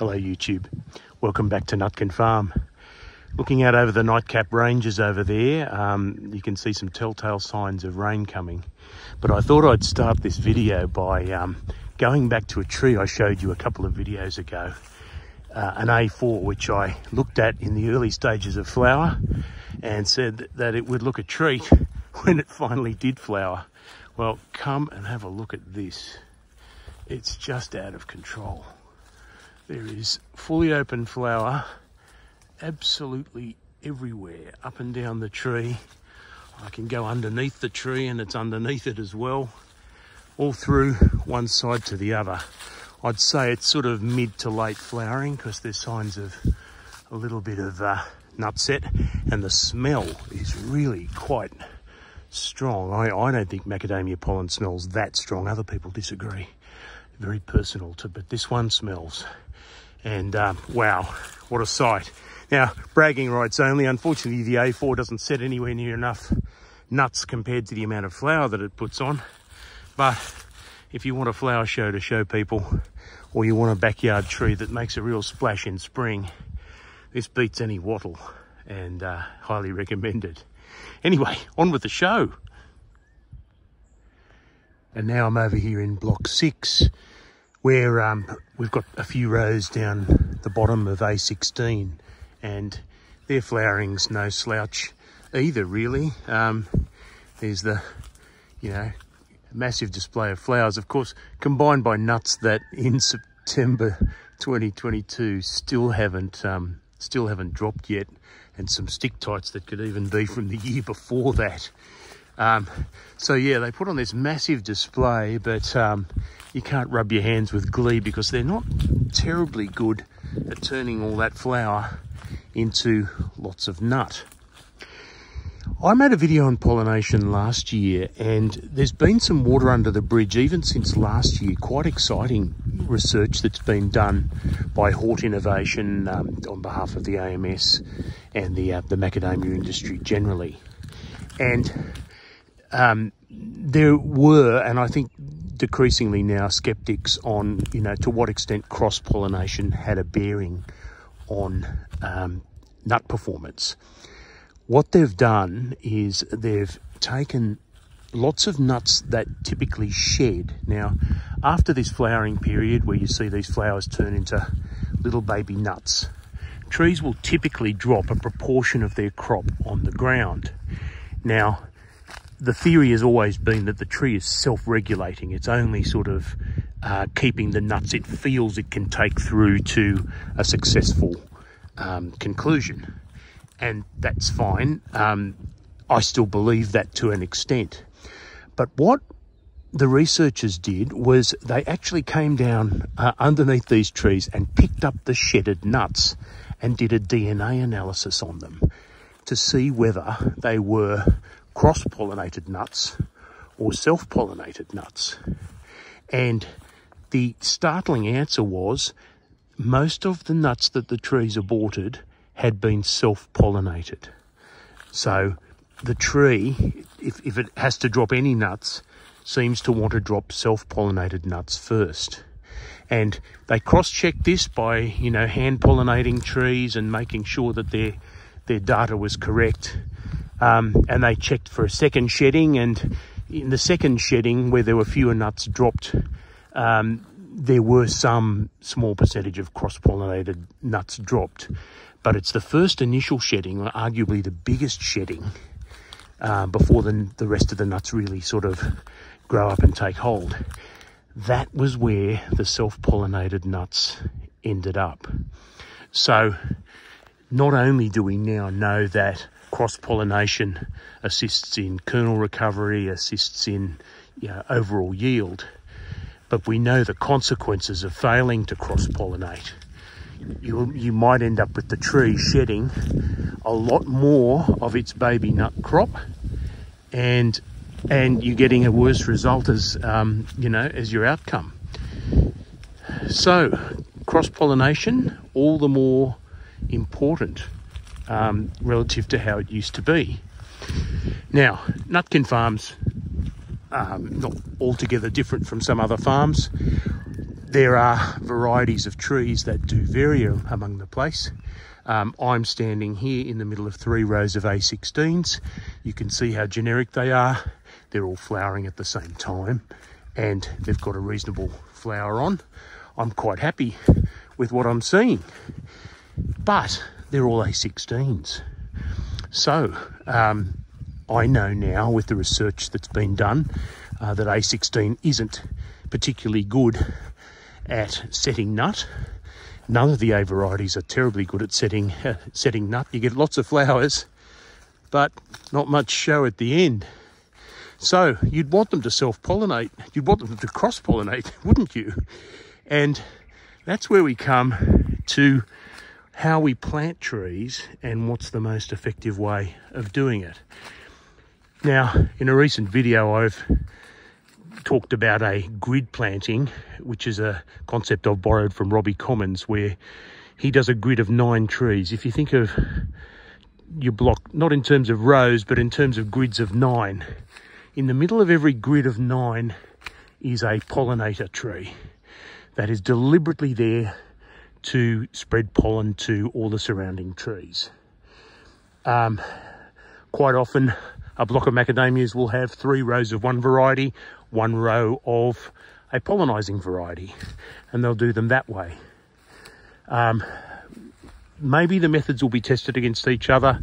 Hello YouTube, welcome back to Nutkin Farm. Looking out over the nightcap ranges over there, um, you can see some telltale signs of rain coming. But I thought I'd start this video by um, going back to a tree I showed you a couple of videos ago. Uh, an A4 which I looked at in the early stages of flower and said that it would look a treat when it finally did flower. Well, come and have a look at this. It's just out of control. There is fully open flower absolutely everywhere, up and down the tree. I can go underneath the tree and it's underneath it as well, all through one side to the other. I'd say it's sort of mid to late flowering because there's signs of a little bit of uh, nutset and the smell is really quite strong. I, I don't think macadamia pollen smells that strong. Other people disagree. Very personal to, but this one smells and um, wow, what a sight. Now, bragging rights only. Unfortunately, the A4 doesn't set anywhere near enough nuts compared to the amount of flower that it puts on. But if you want a flower show to show people, or you want a backyard tree that makes a real splash in spring, this beats any wattle and uh, highly recommended. Anyway, on with the show. And now I'm over here in block six where um, we've got a few rows down the bottom of A16 and their flowering's no slouch either really. Um, there's the, you know, massive display of flowers, of course, combined by nuts that in September 2022 still haven't um, still haven't dropped yet, and some stick tights that could even be from the year before that. Um, so yeah, they put on this massive display, but um, you can't rub your hands with glee because they're not terribly good at turning all that flower into lots of nut. I made a video on pollination last year and there's been some water under the bridge even since last year. Quite exciting research that's been done by Hort Innovation um, on behalf of the AMS and the, uh, the macadamia industry generally. And um, there were, and I think decreasingly now, skeptics on, you know, to what extent cross-pollination had a bearing on um, nut performance. What they've done is they've taken lots of nuts that typically shed. Now, after this flowering period where you see these flowers turn into little baby nuts, trees will typically drop a proportion of their crop on the ground. Now, the theory has always been that the tree is self-regulating. It's only sort of uh, keeping the nuts it feels it can take through to a successful um, conclusion. And that's fine. Um, I still believe that to an extent. But what the researchers did was they actually came down uh, underneath these trees and picked up the shedded nuts and did a DNA analysis on them to see whether they were cross-pollinated nuts or self-pollinated nuts. And the startling answer was most of the nuts that the trees aborted had been self-pollinated. So the tree, if, if it has to drop any nuts, seems to want to drop self-pollinated nuts first. And they cross-checked this by, you know, hand-pollinating trees and making sure that their, their data was correct. Um, and they checked for a second shedding and in the second shedding where there were fewer nuts dropped um, there were some small percentage of cross-pollinated nuts dropped. But it's the first initial shedding arguably the biggest shedding uh, before the, the rest of the nuts really sort of grow up and take hold. That was where the self-pollinated nuts ended up. So not only do we now know that cross-pollination assists in kernel recovery, assists in you know, overall yield. But we know the consequences of failing to cross-pollinate. You, you might end up with the tree shedding a lot more of its baby nut crop and and you're getting a worse result as um, you know as your outcome. So cross-pollination all the more important um, relative to how it used to be. Now, Nutkin Farms, um, not altogether different from some other farms. there are varieties of trees that do vary among the place. Um, I'm standing here in the middle of three rows of A16s. You can see how generic they are. They're all flowering at the same time and they've got a reasonable flower on. I'm quite happy with what I'm seeing. But they're all A16s. So um, I know now with the research that's been done uh, that A16 isn't particularly good at setting nut. None of the A varieties are terribly good at setting, uh, setting nut. You get lots of flowers, but not much show at the end. So you'd want them to self-pollinate. You'd want them to cross-pollinate, wouldn't you? And that's where we come to how we plant trees and what's the most effective way of doing it. Now, in a recent video, I've talked about a grid planting, which is a concept I've borrowed from Robbie Commons, where he does a grid of nine trees. If you think of your block, not in terms of rows, but in terms of grids of nine, in the middle of every grid of nine is a pollinator tree that is deliberately there to spread pollen to all the surrounding trees. Um, quite often, a block of macadamias will have three rows of one variety, one row of a pollinizing variety, and they'll do them that way. Um, maybe the methods will be tested against each other.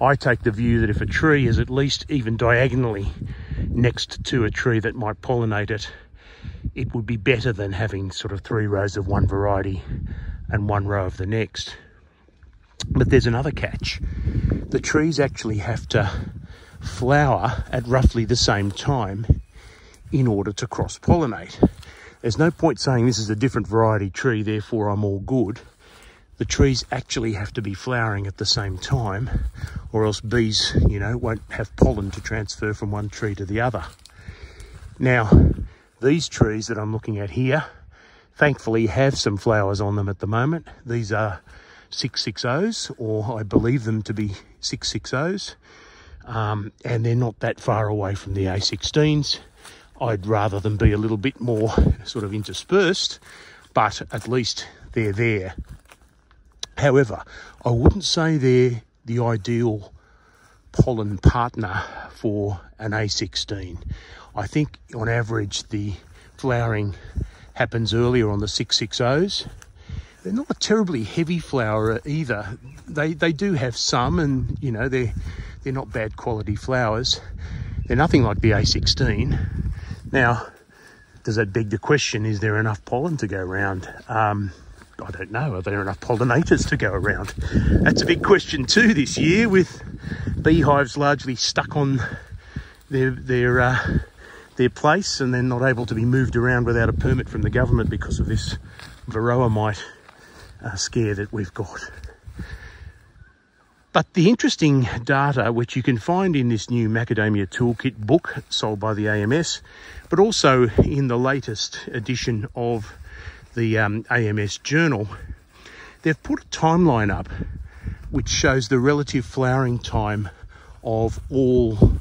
I take the view that if a tree is at least even diagonally next to a tree that might pollinate it, it would be better than having sort of three rows of one variety and one row of the next. But there's another catch. The trees actually have to flower at roughly the same time in order to cross pollinate. There's no point saying this is a different variety tree, therefore I'm all good. The trees actually have to be flowering at the same time, or else bees, you know, won't have pollen to transfer from one tree to the other. Now, these trees that I'm looking at here, thankfully have some flowers on them at the moment. These are 660s, or I believe them to be 660s um, and they're not that far away from the A16s. I'd rather them be a little bit more sort of interspersed, but at least they're there. However, I wouldn't say they're the ideal pollen partner for an A16. I think on average the flowering happens earlier on the 660s. They're not a terribly heavy flower either. They they do have some and you know they're they're not bad quality flowers. They're nothing like the A16. Now, does that beg the question, is there enough pollen to go around? Um, I don't know. Are there enough pollinators to go around? That's a big question too this year with beehives largely stuck on their their uh, their place and they're not able to be moved around without a permit from the government because of this varroa mite uh, scare that we've got. But the interesting data, which you can find in this new Macadamia Toolkit book sold by the AMS, but also in the latest edition of the um, AMS Journal, they've put a timeline up which shows the relative flowering time of all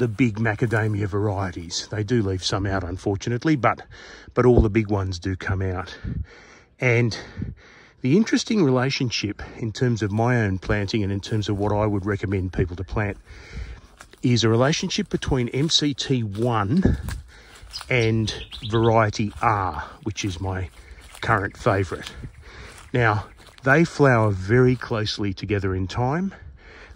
the big macadamia varieties. They do leave some out, unfortunately, but but all the big ones do come out. And the interesting relationship in terms of my own planting and in terms of what I would recommend people to plant is a relationship between MCT1 and variety R, which is my current favourite. Now, they flower very closely together in time.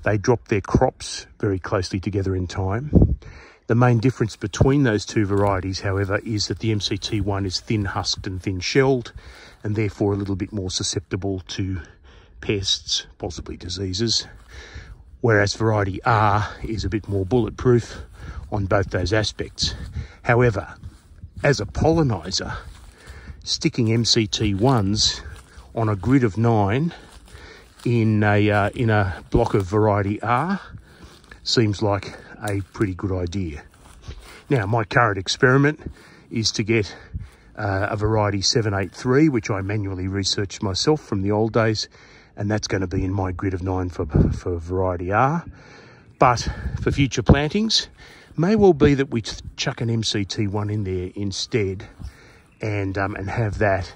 They drop their crops very closely together in time. The main difference between those two varieties, however, is that the MCT1 is thin husked and thin shelled, and therefore a little bit more susceptible to pests, possibly diseases, whereas variety R is a bit more bulletproof on both those aspects. However, as a pollinizer, sticking MCT1s on a grid of nine in a, uh, in a block of variety R seems like a pretty good idea. Now, my current experiment is to get uh, a variety 783, which I manually researched myself from the old days, and that's going to be in my grid of nine for, for variety R. But for future plantings, may well be that we chuck an MCT1 in there instead and, um, and have that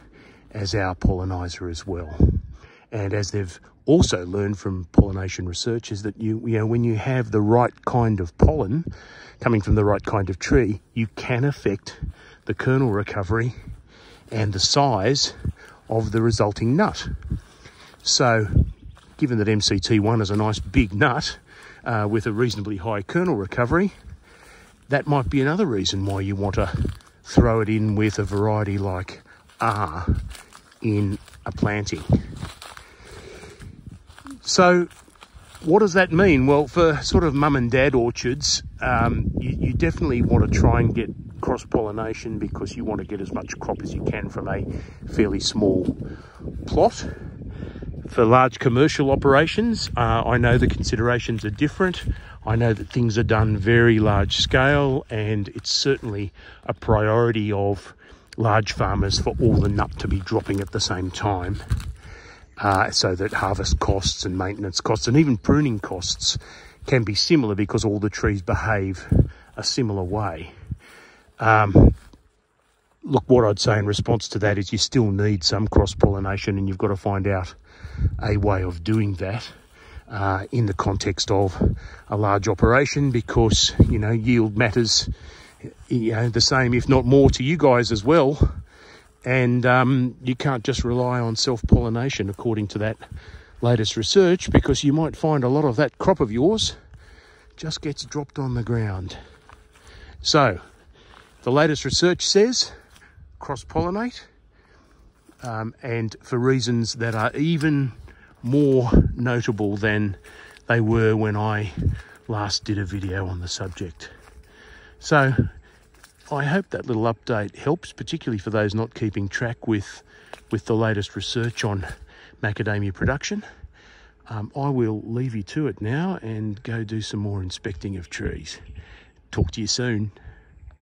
as our pollinizer as well. And as they've also learned from pollination research is that you, you know, when you have the right kind of pollen coming from the right kind of tree, you can affect the kernel recovery and the size of the resulting nut. So, given that MCT1 is a nice big nut uh, with a reasonably high kernel recovery, that might be another reason why you want to throw it in with a variety like R in a planting. So what does that mean? Well, for sort of mum and dad orchards, um, you, you, definitely want to try and get cross pollination because you want to get as much crop as you can from a fairly small plot. For large commercial operations, uh, I know the considerations are different. I know that things are done very large scale, and it's certainly a priority of large farmers for all the nut to be dropping at the same time uh, so that harvest costs and maintenance costs and even pruning costs can be similar because all the trees behave a similar way. Um, look, what I'd say in response to that is you still need some cross-pollination and you've got to find out a way of doing that uh, in the context of a large operation because, you know, yield matters, you know, the same, if not more to you guys as well and um, you can't just rely on self-pollination according to that latest research because you might find a lot of that crop of yours just gets dropped on the ground. So the latest research says cross-pollinate um, and for reasons that are even more notable than they were when I last did a video on the subject. So I hope that little update helps, particularly for those not keeping track with, with the latest research on macadamia production. Um, I will leave you to it now and go do some more inspecting of trees. Talk to you soon.